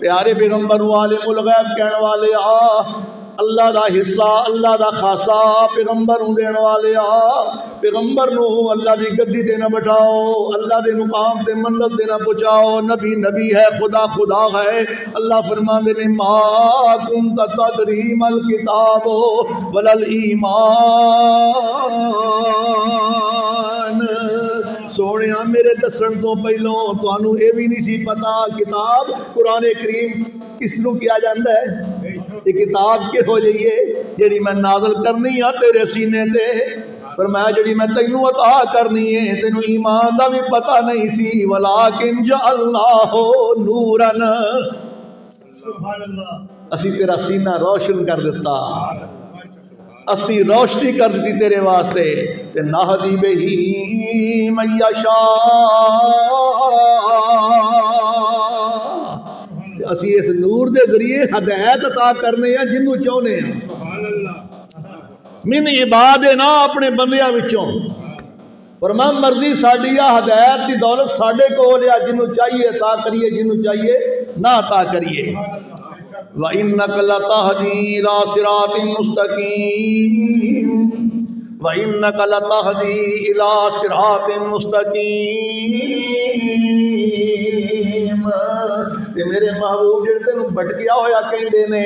پیارے پیغمبر عالم الغیب کہنے والے آ، اللہ دا حصہ، اللہ دا خاصا پیغمبر نو دین والے آ، پیغمبر نو اللہ دی گدی تے نہ بٹھاؤ، اللہ دے مقام تے منزل تے نہ پہنچاؤ، نبی نبی ہے، خدا خدا ہے۔ اللہ فرماندے نے، ما کنت تدری مل کتاب ولل ایمان سونیا میرے دسن تو پہلوں تانوں اے بھی نہیں سی پتا کتاب قرآن کریم کس نو کیا جاندا ہے یہ کتاب کہ ہو جائیے جیڑی میں نازل کرنی آ تیرے سینے تے پر میں جڑی میں تینوں عطا کرنی ہے تینوں ایمان دا بھی پتہ نہیں سی ولیکن جعلناہ نورن سبحان اللہ اسی تیرا سینہ روشن کر دیتا اسی روشنی کر دیتی تیرے واسطے، تے نہدی بہی میشا تے اسی اس نور دے ذریعے ہدایت عطا کرنے ہیں جنوں چاہنے ہیں۔ من عبادنا اپنے بندیاں وچوں۔ فرما مرضی ساڈی آ ہدایت دی دولت ساڈے کول آ جنوں چاہیے عطا کریے جنوں چاہیے نہ عطا کریے۔ وَإِنَّكَ لَتَهْدِي إِلَى صِرَاطٍ مُسْتَقِيمٍ وَإِنَّكَ لَتَهْدِي إِلَى صِرَاطٍ مُسْتَقِيمٍ۔ تے میرے محبوب جڑے تینوں بھٹکیا ہویا کہندے نے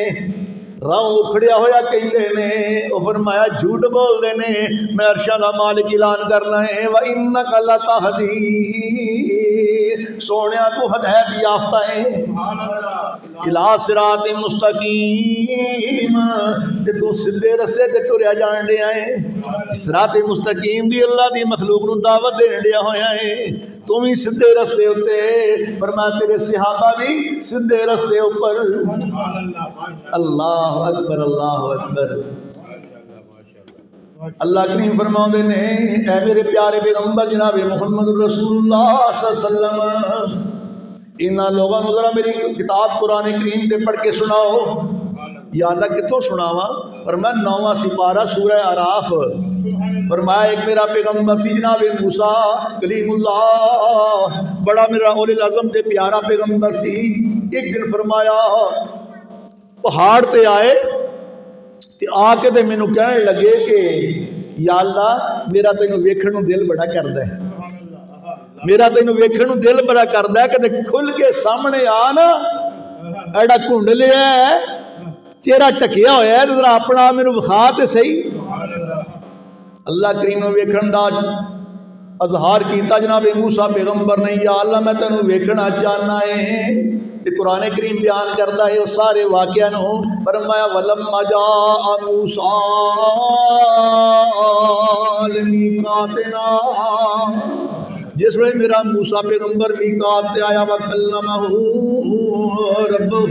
راہ اکھڑیا ہویا کہندے نے او فرمایا جھوٹ بول دے نے میں عرشاں دا مالک اعلان کرنا ہے وَإِنَّكَ لَتَهْدِي سونیا تو ہدایت یافتہ ہے۔ الہ صراط مستقیم۔ تے تو سدھے رستے تے ٹریا جان دیا ہے۔ صراط مستقیم دی اللہ دی مخلوق نو دعوت دین دیا ہویا ہے۔ تو بھی سدھے رستے ہوتے پر میں تیرے صحابہ بھی سدھے رستے اوپر۔ اللہ اکبر اللہ اکبر۔ اللہ کریم فرماؤں دے نے، اے میرے پیارے پیغمبر جناب محمد رسول اللہ صلی اللہ علیہ وسلم، انہاں لوگوں نے ذرا میری کتاب قرآن کریم تے پڑھ کے سناؤ۔ یا اللہ کتوں سناواں، پر میں نواں سپارہ سورہ عراف فرمایا ایک میرا پیغمبر سی جناب موسیٰ کلیم اللہ، بڑا میرا اول العظم تے پیارا پیغمبر سی۔ ایک دن فرمایا، پہاڑ تے آئے تے آ کے تے مینوں کہنے لگے کہ، یا اللہ، میرا تینوں ویکھن نوں دل بڑا کردا ہے۔ میرا تینوں ویکھن نوں دل بڑا کردا ہے کہ تے کھل کے سامنے آ نا، ایڈا کھنڈ لیا ہے۔ چہرہ ٹکیا ہویا ہے تے ذرا اپنا مینوں وکھا تے صحیح۔ اللہ کریم نو ویکھن دا اظہار کیتا جناب موسیٰ پیغمبر نے، یا اللہ میں تینوں ویکھنا چاہنا ہے۔ تے قرآن کریم بیان کرتا ہے وہ سارے واقعہ نو فرمایا، ولما جاء موسیٰ لمیقاتنا جس وقت میرا موسیٰ پیغمبر میقات تے آیا، وکلمہ ربہ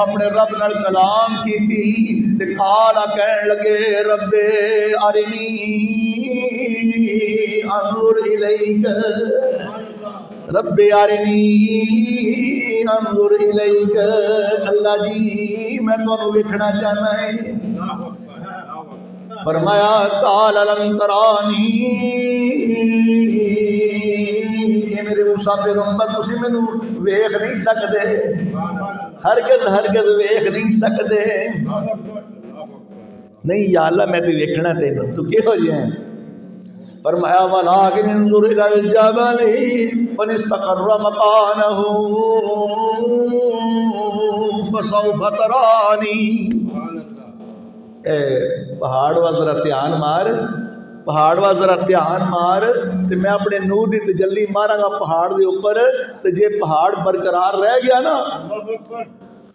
اپنے رب نال کلام کیتی تے قالا کہن لگے، رب ارنی انظر الیک۔ رب ارنی انظر الیک۔ اللہ جی میں تانوں ویکھنا چاہنا ہے۔ فرمایا قال لن ترانی۔ موسیٰ پیغمبر تسی مینوں ویکھ نہیں سکدے ہرگز ہرگز ویکھ نہیں سکدے نہیں یا اللہ میں تے ویکھنا تینوں تو کی ہو جائے فرمایا ولكن انظر الى الجبل فاستقر مكانه فسوف تراني اے پہاڑ وا ذرا دھیان مار پہاڑ وا ذرا دھیان مار تے میں اپنے نور دی تجلی ماراں گا پہاڑ دے اوپر تے جے پہاڑ برقرار رہ گیا نا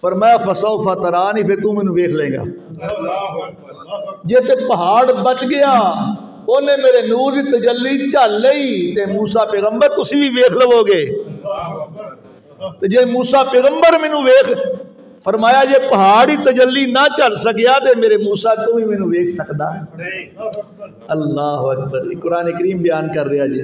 فرمایا فسوف ترانی پھر تو مینوں ویکھ لے گا جے تے پہاڑ بچ گیا اونے میرے نور دی تجلی چل لئی تے موسیٰ پیغمبر تسی بھی ویکھ لو گے تے جے موسیٰ پیغمبر مینوں ویکھ فرمایا جے پہاڑی تجلی نہ چل سکیا تے میرے موسیٰ تو بھی مینوں ویکھ سکدا اللہ اکبر قرآن کریم بیان کر رہا جی۔